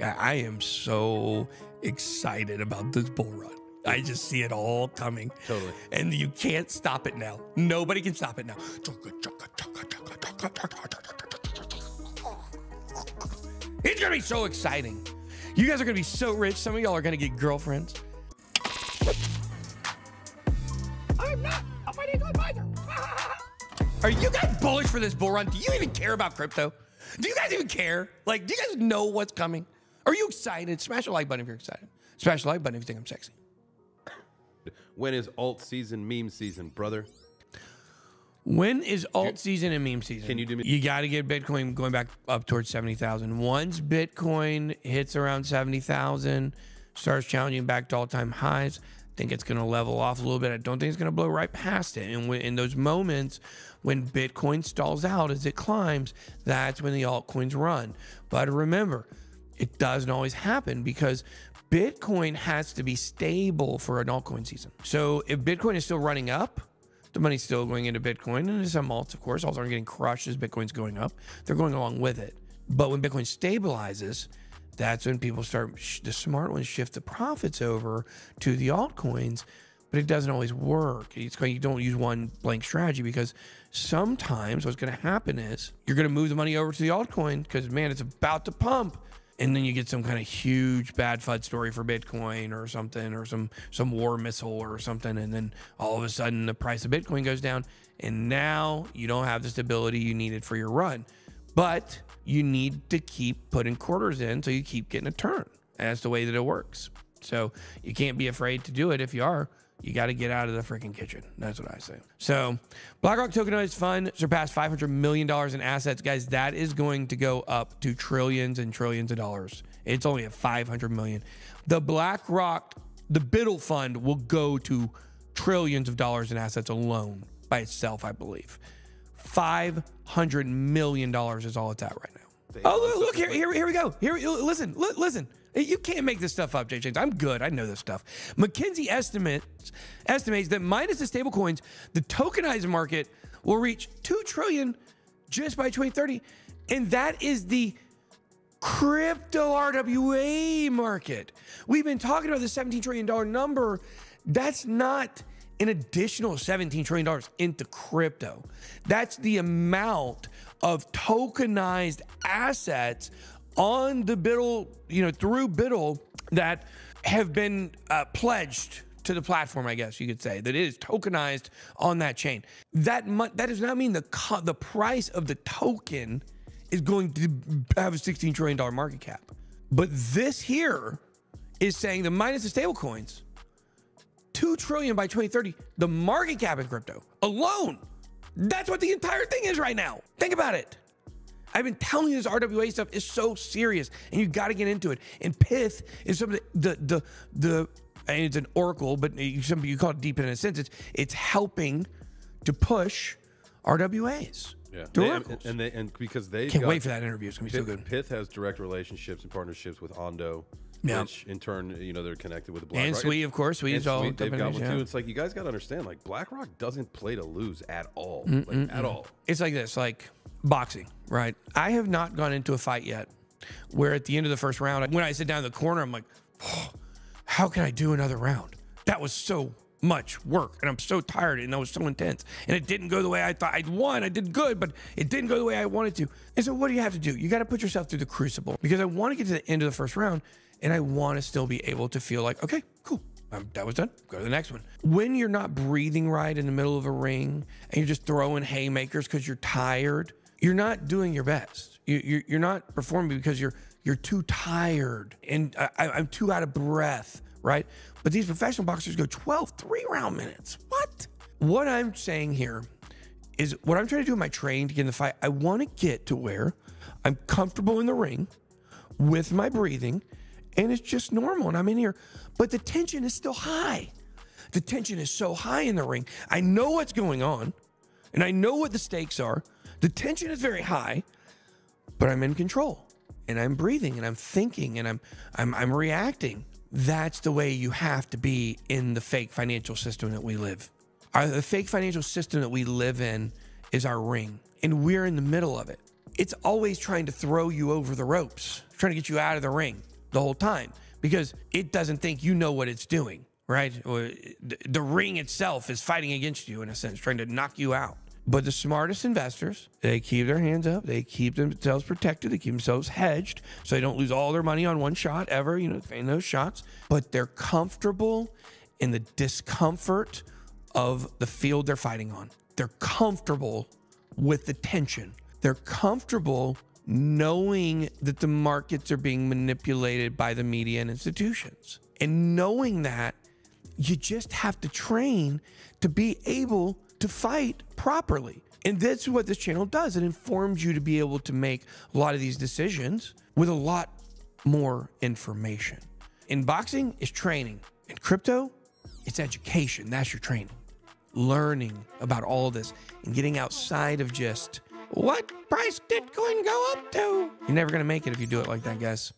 I I am so excited about this bull run. I just see it all coming. Totally. And you can't stop it now. Nobody can stop it now. It's gonna be so exciting. You guys are gonna be so rich. Some of y'all are gonna get girlfriends. I'm not a financial advisor. Are you guys bullish for this bull run? Do you even care about crypto? Do you guys even care? Like, do you guys know what's coming? Are you excited? Smash the like button if you're excited. Smash the like button if you think I'm sexy. When is alt season, meme season, brother? When is alt season and meme season? Can you do me- You got to get Bitcoin going back up towards seventy thousand. Once Bitcoin hits around seventy thousand, starts challenging back to all-time highs. I think it's going to level off a little bit. I don't think it's going to blow right past it. And when, in those moments when Bitcoin stalls out as it climbs, that's when the altcoins run. But remember, it doesn't always happen because Bitcoin has to be stable for an altcoin season. So if Bitcoin is still running up, the money's still going into Bitcoin and some alts, of course, alts aren't getting crushed as Bitcoin's going up. They're going along with it. But when Bitcoin stabilizes, that's when people start, the smart ones shift the profits over to the altcoins, but it doesn't always work. It's you don't use one blank strategy because sometimes what's going to happen is you're going to move the money over to the altcoin because, man, it's about to pump and then you get some kind of huge bad FUD story for Bitcoin or something, or some some war missile or something, and then all of a sudden the price of Bitcoin goes down, and now you don't have the stability you needed for your run, but you need to keep putting quarters in so you keep getting a turn. That's the way that it works. So you can't be afraid to do it. If you are, you got to get out of the freaking kitchen. That's what I say. So, BlackRock tokenized fund surpassed $500 million in assets. Guys, that is going to go up to trillions and trillions of dollars. It's only at 500 million. The BlackRock, the BUIDL fund will go to trillions of dollars in assets alone by itself, I believe. $500 million is all it's at right now. Oh, look, look here, here, here we go. Here, listen, listen. You can't make this stuff up, Jay James. I'm good. I know this stuff. McKinsey estimates estimates that minus the stablecoins, the tokenized market will reach two trillion just by 2030, and that is the crypto RWA market. We've been talking about the 17 trillion dollar number. That's not an additional 17 trillion dollars into crypto. That's the amount of tokenized assets on the Biddle, you know, through Biddle that have been uh, pledged to the platform, I guess you could say, that it is tokenized on that chain. That that does not mean the the price of the token is going to have a 16 trillion dollar market cap. But this here is saying the minus the stable coins, 2 trillion by 2030, the market cap in crypto alone. That's what the entire thing is right now. Think about it. I've been telling you this RWA stuff is so serious, and you got to get into it. And Pyth is some of the the the, the and it's an oracle, but you, some you call it deep in a sense. It's it's helping to push RWAs. Yeah, They- oracles. and they and because they Can't got- wait for that interview. It's gonna be so good. Pyth has direct relationships and partnerships with Ondo, Yeah. which in turn, you know, they're connected with the And BlackRock. Sweet, of course. Sweet is all Sweet, they've got one yeah. too. It's like you guys got to understand, like BlackRock doesn't play to lose at all, mm, like mm, at mm. all. It's like this, like boxing, right? I have not gone into a fight yet where at the end of the first round, when I sit down in the corner, I'm like, "Oh, how can I do another round? That was so much work and I'm so tired and that was so intense. And it didn't go the way I thought I'd won. I did good, but it didn't go the way I wanted to. And so what do you have to do? You got to put yourself through the crucible because I want to get to the end of the first round and I want to still be able to feel like, okay, cool. Um, that was done. Go to the next one. When you're not breathing right in the middle of a ring and you're just throwing haymakers because you're tired, you're not doing your best. You, you're, you're not performing because you're you're too tired and I- I'm too out of breath, right? But these professional boxers go 12 three round minutes. What? What I'm saying here is what I'm trying to do in my training to get in the fight. I want to get to where I'm comfortable in the ring with my breathing and it's just normal and I'm in here, but the tension is still high. The tension is so high in the ring. I know what's going on and I know what the stakes are. The tension is very high, but I'm in control and I'm breathing and I'm thinking and I'm I'm I'm reacting. That's the way you have to be in the fake financial system that we live. Our, the fake financial system that we live in is our ring, and we're in the middle of it. It's always trying to throw you over the ropes, trying to get you out of the ring the whole time because it doesn't think you know what it's doing, right? The ring itself is fighting against you in a sense, trying to knock you out. But the smartest investors, they keep their hands up, they keep themselves protected, they keep themselves hedged so they don't lose all their money on one shot ever, you know, in those shots. But they're comfortable in the discomfort of the field they're fighting on. They're comfortable with the tension. They're comfortable knowing that the markets are being manipulated by the media and institutions. And knowing that, you just have to train to be able to fight properly. And that's what this channel does. It informs you to be able to make a lot of these decisions with a lot more information. In boxing, is training. In crypto, it's education. That's your training. Learning about all this and getting outside of just what price did Bitcoin go up to? You're never going to make it if you do it like that, guys.